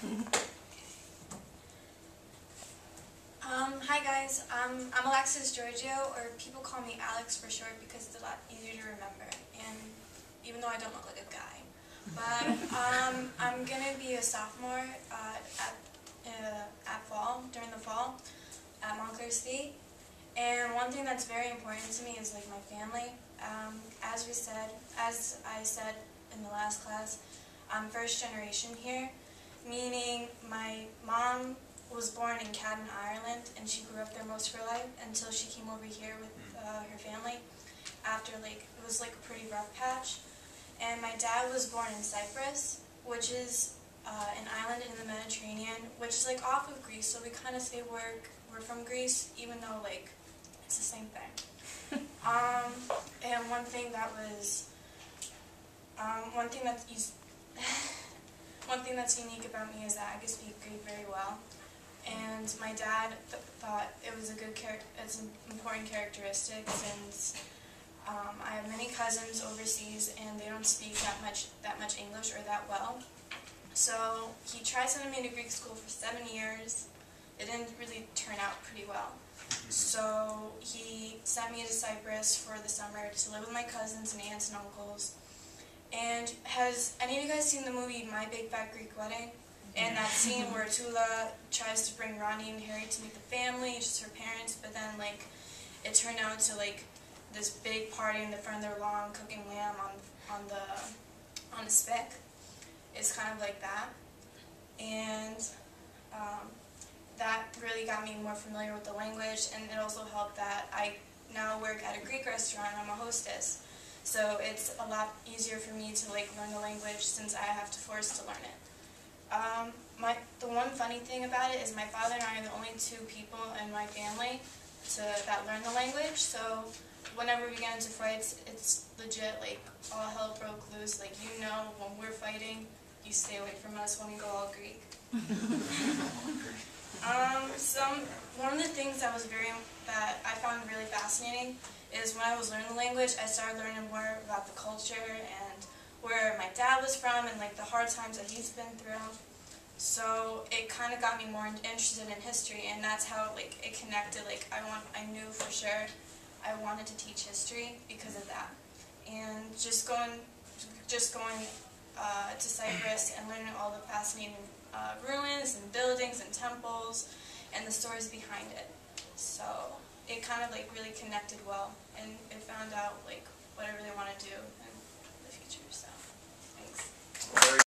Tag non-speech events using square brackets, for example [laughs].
[laughs] Um, hi guys, um, I'm Alexis Giorgio, or people call me Alex for short because it's a lot easier to remember, and even though I don't look like a guy. But um, [laughs] I'm gonna be a sophomore uh, at uh, at fall during the fall at Montclair State, and one thing that's very important to me is like my family. Um, as we said, as I said in the last class, I'm first generation here, meaning my mom was born in Cavan, Ireland, and she grew up there most of her life until she came over here with uh, her family. After like it was like a pretty rough patch, and my dad was born in Cyprus, which is uh, an island in the Mediterranean, which is like off of Greece. So we kind of say we're we're from Greece, even though like it's the same thing. [laughs] um, and one thing that was um, one thing that's [laughs] one thing that's unique about me is that I can speak Greek very well and my dad th thought it was a good character, it's an important characteristic since um, I have many cousins overseas and they don't speak that much that much English or that well. So he tried sending me to Greek school for seven years. It didn't really turn out pretty well. So he sent me to Cyprus for the summer to live with my cousins and aunts and uncles. And has any of you guys seen the movie My Big Fat Greek Wedding? And that scene where Toula tries to bring Ronnie and Harry to meet the family, just her parents, but then like it turned out to like this big party in the front of their lawn cooking lamb on on the on the spit. It's kind of like that, and um, that really got me more familiar with the language, and it also helped that I now work at a Greek restaurant. I'm a hostess, so it's a lot easier for me to like learn the language since I have to force to learn it. Um, my the one funny thing about it is my father and I are the only two people in my family to that learn the language. So whenever we get into fights, it's legit like all hell broke loose. Like you know, when we're fighting, you stay away from us when we go all Greek. um, some one of the things that was very that I found really fascinating is when I was learning the language, I started learning more about the culture and where my dad was from and like the hard times that he's been through. So it kind of got me more interested in history, and that's how like it connected. Like I want, I knew for sure I wanted to teach history because of that, and just going, just going uh, to Cyprus and learning all the fascinating uh, ruins and buildings and temples and the stories behind it. So it kind of like really connected well, and it found out like what I really want to do in the future. So thanks.